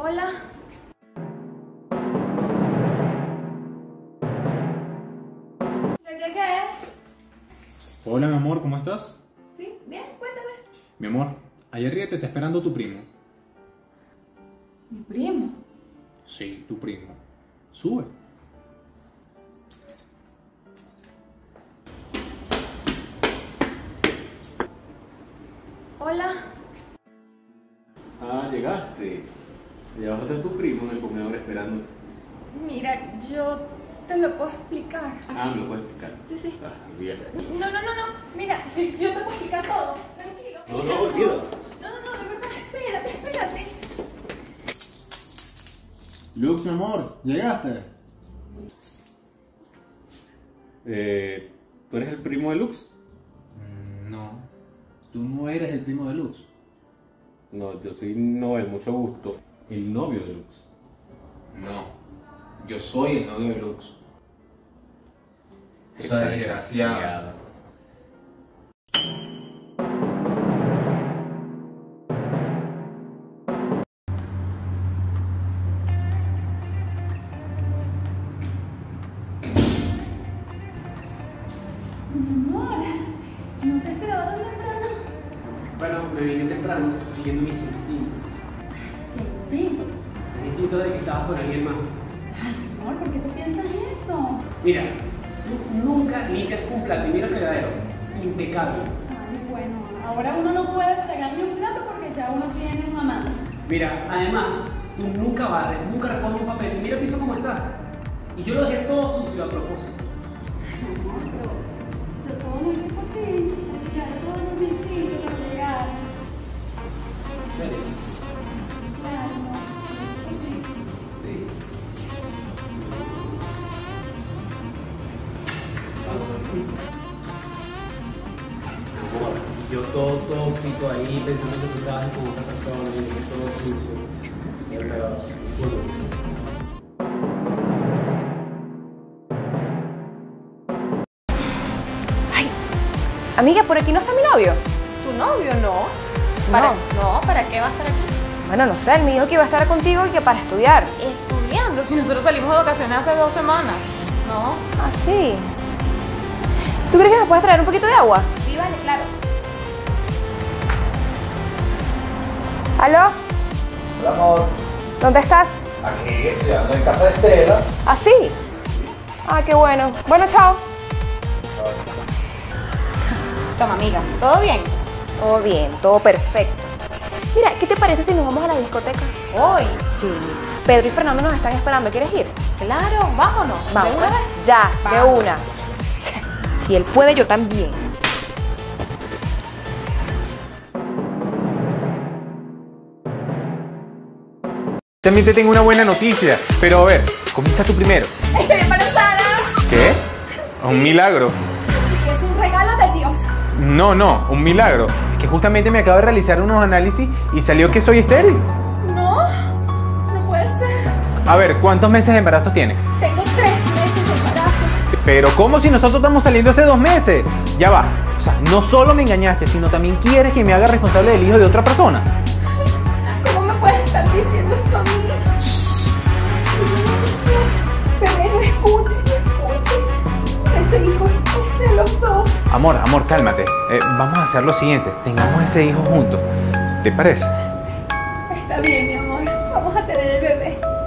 Hola. ¿Ya llegué? Hola, mi amor, ¿cómo estás? Sí, bien, cuéntame. Mi amor, ahí arriba te está esperando tu primo. Mi primo. Sí, tu primo. Sube. Hola. Ah, llegaste. Ya vas a estar tu primo en el comedor esperando. Mira, yo te lo puedo explicar. Ah, me lo puedes explicar. Sí, sí. Ah, bien. No, no, no, no. Mira, yo, yo te puedo explicar todo. Tranquilo. No, no, olvídalo. No, no, no, de verdad, espérate, espérate. Lux, mi amor, llegaste. Eh, ¿Tú eres el primo de Lux? Mm, no, tú no eres el primo de Lux. No, yo soy Noel, mucho gusto. El novio de Lux. No, yo soy el novio de Lux. Esa desgraciada. Mi amor, no te esperaba tan temprano. Bueno, me vine temprano, siguiendo mis instintos. El de que estabas con alguien más. Ay, amor, ¿por qué tú piensas eso? Mira, tú nunca limpias un plato y mira fregadero. Impecable. Ay, bueno, ahora uno no puede fregar ni un plato porque ya uno tiene un amante. Mira, además, tú nunca barres, nunca recoges un papel y mira el piso cómo está. Y yo lo dejé todo sucio a propósito. Ay, amor, pero yo todo lo hice por ti. Yo todo tóxico ahí pensando que tú estabas con otra persona y que todo sucio. Disculpa. Amiga, por aquí no está mi novio. ¿Tu novio no? ¿Para, no, ¿para qué va a estar aquí? Bueno, no sé, él me dijo que iba a estar contigo y que para estudiar. Estudiando, si nosotros salimos de vacaciones hace dos semanas. ¿No? Ah, sí. ¿Tú crees que me puedes traer un poquito de agua? Sí, vale, claro. ¿Aló? Hola amor, ¿Dónde estás? aquí estudiando en casa de Estela. ¿Ah, sí? Ah, qué bueno. Bueno, chao. Toma, amiga, ¿todo bien? Todo bien, todo perfecto. Mira, ¿qué te parece si nos vamos a la discoteca? Hoy. Sí. Pedro y Fernando nos están esperando. ¿Quieres ir? Claro, vámonos. Vamos. ¿De una vez? Ya, de una. Si él puede, yo también. También te tengo una buena noticia, pero a ver, comienza tú primero. Estoy embarazada. ¿Qué? Un milagro. Sí, es un regalo de Dios. No, no, un milagro. Es que justamente me acabo de realizar unos análisis y salió que soy estéril. No, no puede ser. A ver, ¿cuántos meses de embarazo tienes? Tengo tres meses de embarazo. Pero ¿cómo si nosotros estamos saliendo hace dos meses? Ya va. O sea, no solo me engañaste, sino también quieres que me haga responsable del hijo de otra persona. ¿Cómo me puedes estar diciendo esto a mí? Shh. Bebé, no escuche, no escuche. Este hijo es de los dos. Amor, amor, cálmate. Eh, vamos a hacer lo siguiente. Tengamos ese hijo juntos. ¿Te parece? Está bien, mi amor. Vamos a tener el bebé.